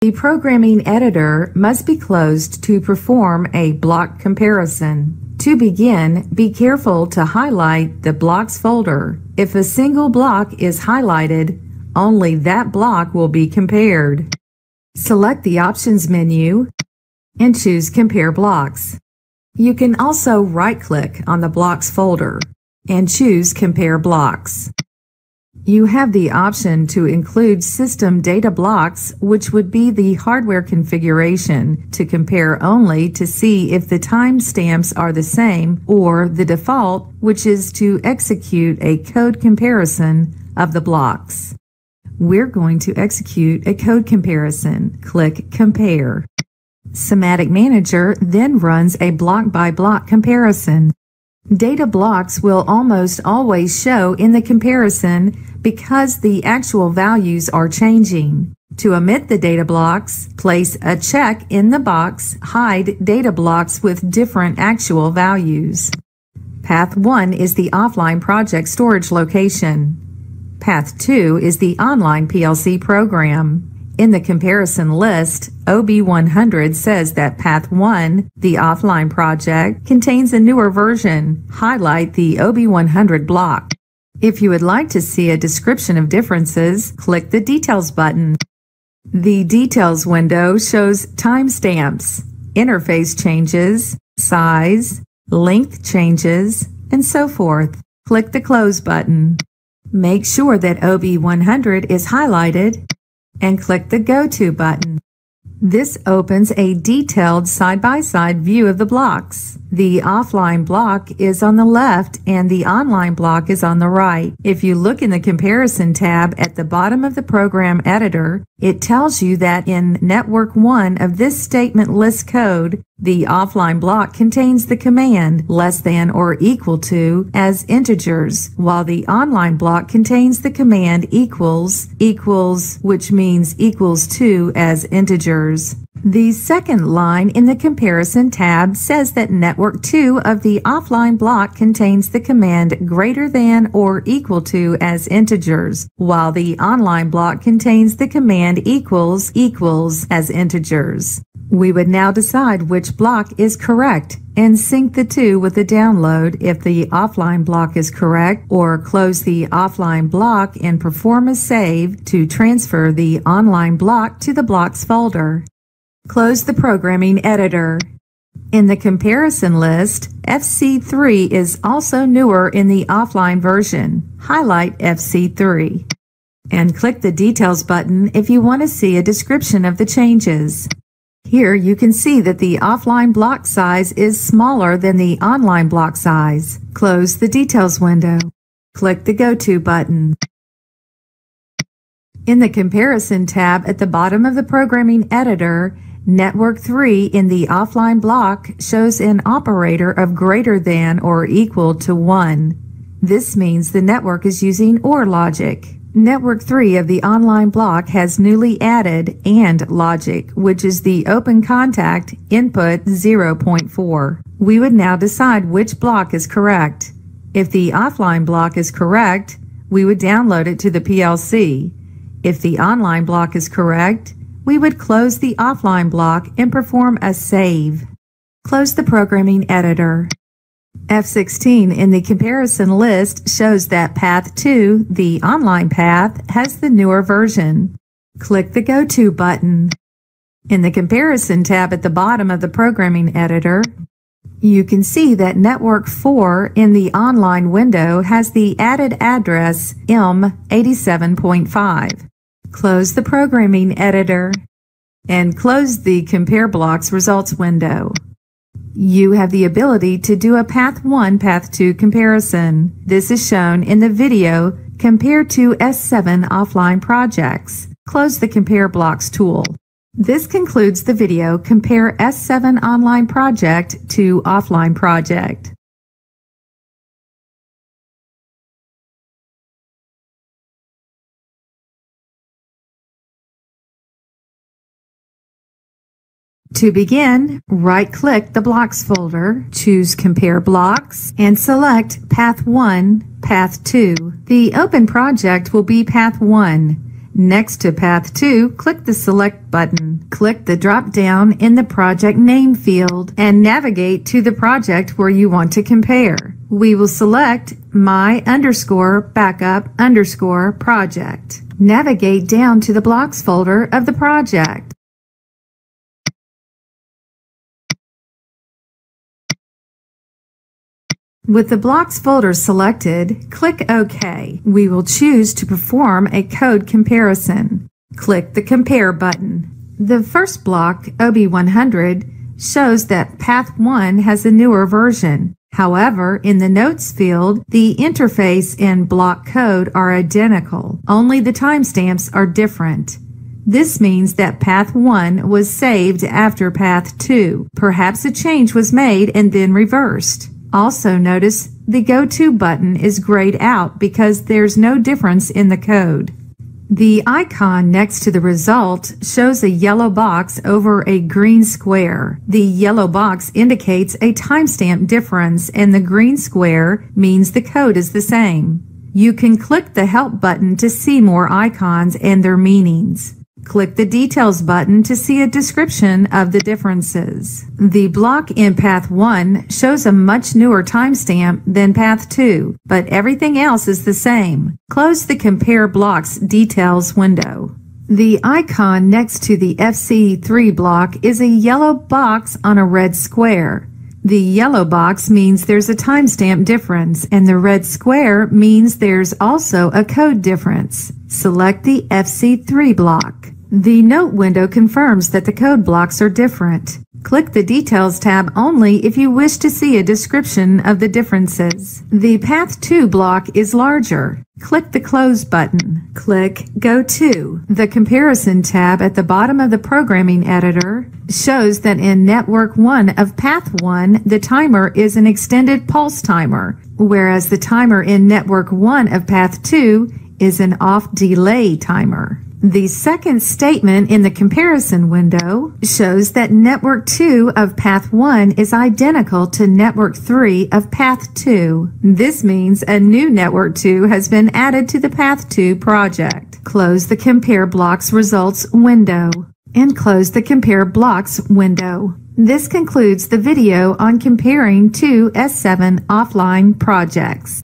The programming editor must be closed to perform a block comparison. To begin, be careful to highlight the blocks folder. If a single block is highlighted, only that block will be compared. Select the Options menu and choose Compare Blocks. You can also right-click on the Blocks folder and choose Compare Blocks. You have the option to include system data blocks, which would be the hardware configuration to compare only to see if the timestamps are the same, or the default, which is to execute a code comparison of the blocks. We're going to execute a code comparison. Click Compare. SIMATIC Manager then runs a block-by-block comparison. Data blocks will almost always show in the comparison because the actual values are changing. To omit the data blocks, place a check in the box Hide data blocks with different actual values. Path 1 is the offline project storage location. Path 2 is the online PLC program. In the comparison list, OB100 says that Path 1, the offline project, contains a newer version. Highlight the OB100 block. If you would like to see a description of differences, click the Details button. The Details window shows timestamps, interface changes, size, length changes, and so forth. Click the Close button. Make sure that OB100 is highlighted and click the Go To button. This opens a detailed side-by-side view of the blocks. The offline block is on the left and the online block is on the right. If you look in the comparison tab at the bottom of the program editor, it tells you that in network 1 of this statement list code, the offline block contains the command less than or equal to as integers, while the online block contains the command equals equals, which means equals to as integers. The second line in the comparison tab says that network 2 of the offline block contains the command greater than or equal to as integers, while the online block contains the command equals equals as integers. We would now decide which block is correct and sync the two with the download if the offline block is correct or close the offline block and perform a save to transfer the online block to the blocks folder. Close the programming editor. In the comparison list, FC3 is also newer in the offline version. Highlight FC3 and click the Details button if you want to see a description of the changes. Here you can see that the offline block size is smaller than the online block size. Close the Details window. Click the Go To button. In the Comparison tab at the bottom of the Programming Editor, Network 3 in the offline block shows an operator of greater than or equal to 1. This means the network is using OR logic. Network 3 of the online block has newly added AND logic, which is the open contact input 0.4. We would now decide which block is correct. If the offline block is correct, we would download it to the PLC. If the online block is correct, we would close the offline block and perform a save. Close the programming editor. F16 in the comparison list shows that Path 2, the online path, has the newer version. Click the Go To button. In the Comparison tab at the bottom of the programming editor, you can see that Network 4 in the online window has the added address M87.5. Close the programming editor and close the Compare Blocks results window. You have the ability to do a Path 1, Path 2 comparison. This is shown in the video Compare two S7 offline projects. Close the Compare Blocks tool. This concludes the video Compare S7 online project to offline project. To begin, right-click the Blocks folder, choose Compare Blocks, and select Path 1, Path 2. The open project will be Path 1. Next to Path 2, click the Select button. Click the drop-down in the Project Name field and navigate to the project where you want to compare. We will select My underscore backup underscore project. Navigate down to the Blocks folder of the project. With the blocks folder selected, click OK. We will choose to perform a code comparison. Click the Compare button. The first block, OB100, shows that Path 1 has a newer version. However, in the Notes field, the interface and block code are identical, only the timestamps are different. This means that Path 1 was saved after Path 2. Perhaps a change was made and then reversed. Also notice the Go To button is grayed out because there's no difference in the code. The icon next to the result shows a yellow box over a green square. The yellow box indicates a timestamp difference and the green square means the code is the same. You can click the Help button to see more icons and their meanings. Click the Details button to see a description of the differences. The block in Path 1 shows a much newer timestamp than Path 2, but everything else is the same. Close the Compare Blocks Details window. The icon next to the FC3 block is a yellow box on a red square. The yellow box means there's a timestamp difference, and the red square means there's also a code difference. Select the FC3 block. The Note window confirms that the code blocks are different. Click the Details tab only if you wish to see a description of the differences. The Path 2 block is larger. Click the Close button. Click Go To. The Comparison tab at the bottom of the programming editor shows that in Network 1 of Path 1, the timer is an extended pulse timer, whereas the timer in Network 1 of Path 2 is an off delay timer. The second statement in the comparison window shows that network 2 of path 1 is identical to network 3 of path 2. This means a new network 2 has been added to the path 2 project. Close the compare blocks results window and close the compare blocks window. This concludes the video on comparing two S7 offline projects.